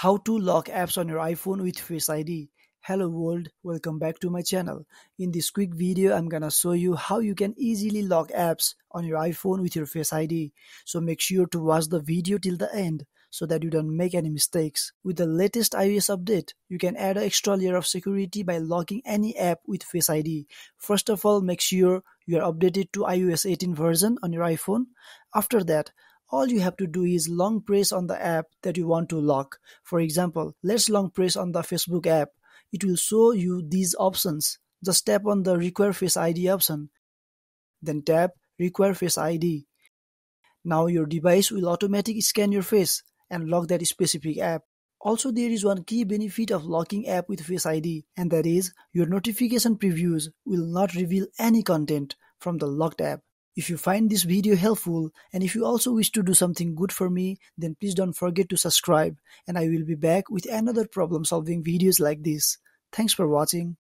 How to lock apps on your iPhone with Face ID. Hello world, welcome back to my channel. In this quick video, I'm gonna show you how you can easily lock apps on your iPhone with your Face ID. So make sure to watch the video till the end so that you don't make any mistakes. With the latest iOS update, you can add an extra layer of security by locking any app with Face ID. First of all, make sure you are updated to iOS 18 version on your iPhone. After that, all you have to do is long press on the app that you want to lock. For example, let's long press on the Facebook app. It will show you these options. Just tap on the require face ID option. Then tap require face ID. Now your device will automatically scan your face and lock that specific app. Also, there is one key benefit of locking app with Face ID, and that is your notification previews will not reveal any content from the locked app. If you find this video helpful and if you also wish to do something good for me, then please don't forget to subscribe and I will be back with another problem solving videos like this. Thanks for watching.